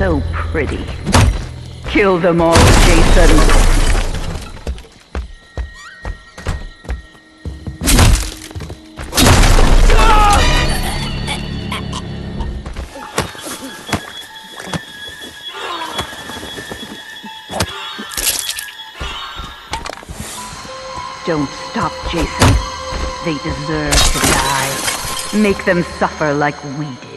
So pretty. Kill them all, Jason. Don't stop, Jason. They deserve to die. Make them suffer like we did.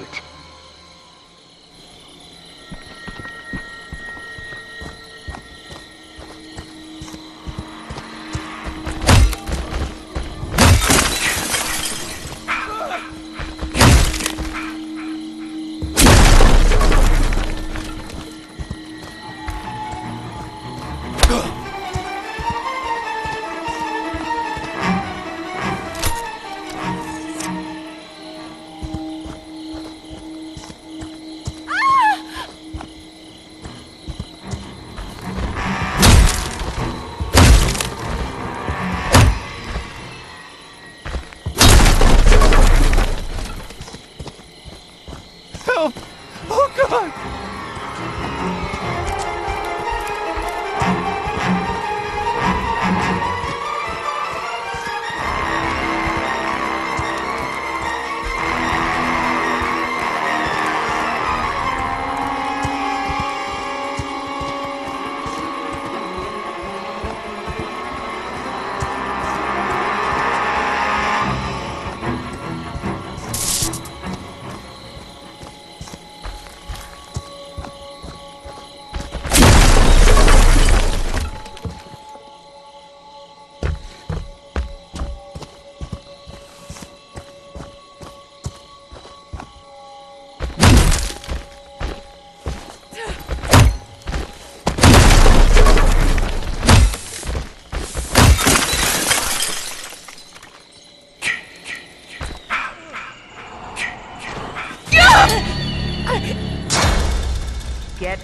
Oh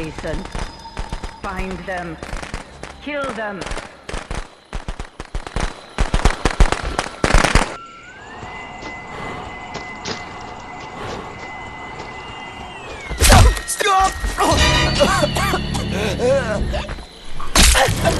Jason. Find them. Kill them. Stop! That's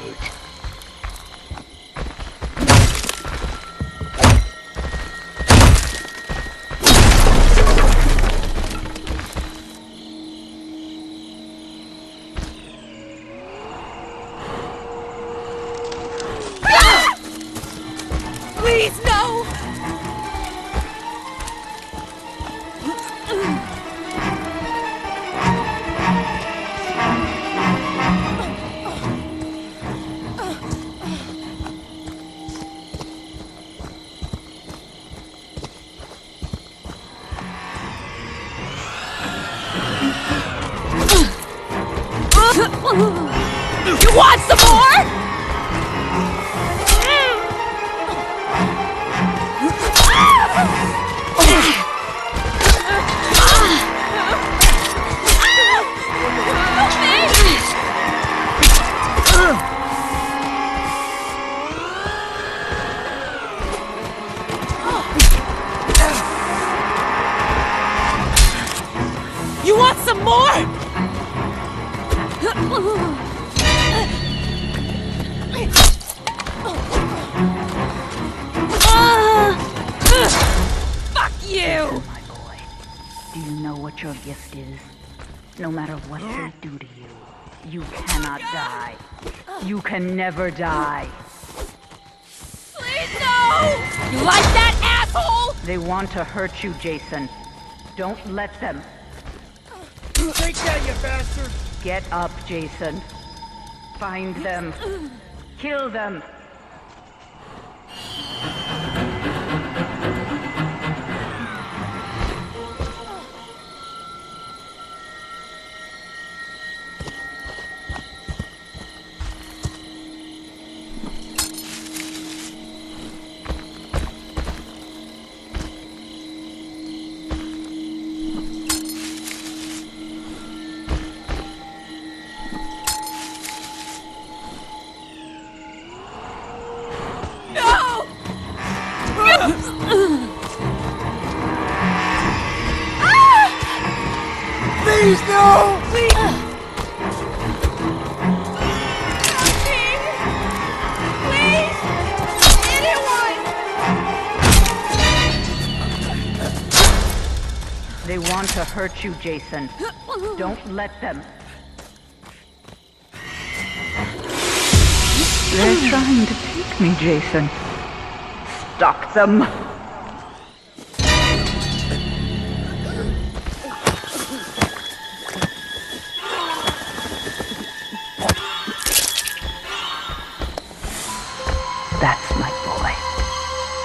Know what your gift is? No matter what they do to you, you cannot die. You can never die. Please, no! You like that, asshole? They want to hurt you, Jason. Don't let them. Take that, you bastard! Get up, Jason. Find them. Kill them. Please, no! Please! Help me! Please! Anyone! They want to hurt you, Jason. Don't let them. They're trying to take me, Jason. Stop them.